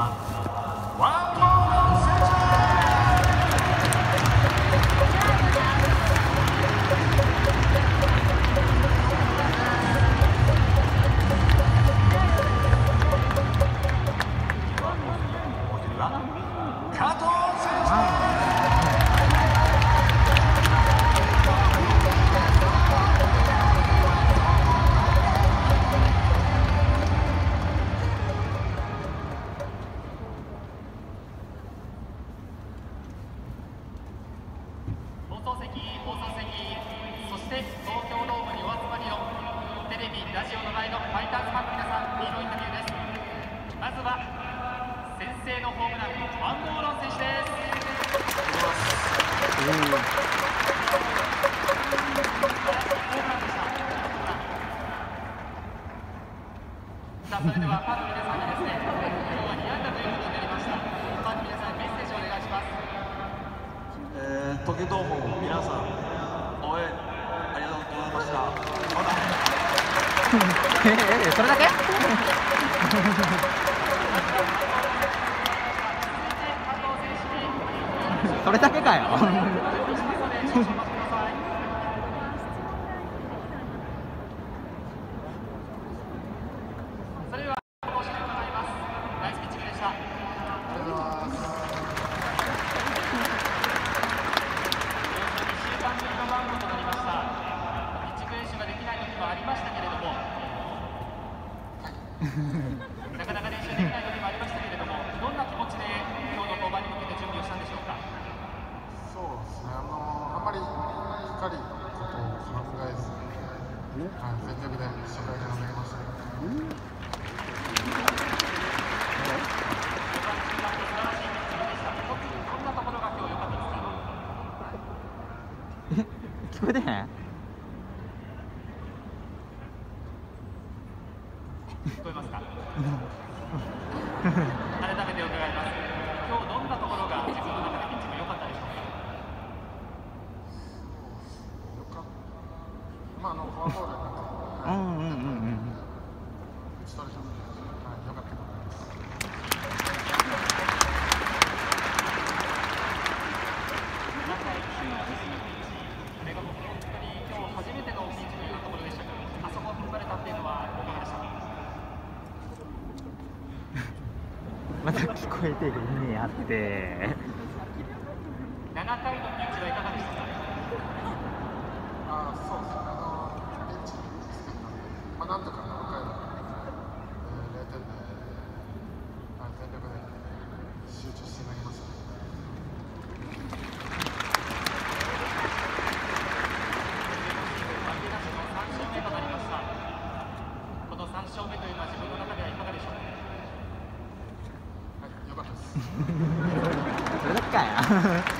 放放送席そして東京ドームにお集まりのテレビラジオの前のファイターズファンの皆さんヒーローインタビューです。まずは先制のホームランワンボーロン選手です。さあそれではファンの皆さんにですね今日は2安打ということになりましたファンの皆さんメッセージをお願いしますえー、東京ドーム皆さん応援ありがとうございました。またそれだけ？それだけかよ それではご視聴伺いますナイスピッチングでしたありがとうございます。2週間ぶりのマウンドとなりましたピッチング練習ができない時もありましたけれどもなかなか練習できない時もありましたけれどもどんな気持ちで今日の登板に向けて準備をしたんでしょうか？そうですね。あのあんまり光ることを考えずに、はい、全力で初回から投げました。4番中盤と素晴らしいピッチングでした特にどんなところが今日良かったですか聞こえてへん聞こえますか？改めて伺います。今日どんなところが自分の中でピッチング良かったでしょうか？よかった。まああのフォアボールか、はい、うんうんうんうん。打ち取れたので、はい、よかったと思います。中1球を見るピッチこれが本当に今日初めてのピッチというところでしたけどあそこを踏ん張れたっていうのはいかがでしたかまた聞こえてる意味あって。7回のピッチはいかがでした？かあそうですね。あのベンチにで、まあなんとか6回は、えー、0点で、はい、全力で集中して投げました。負けなしの3勝目となりましたこの3勝目というのは自分の中ではいかがでしょうかはい、